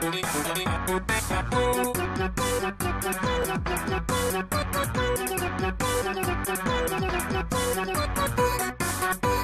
Thank you.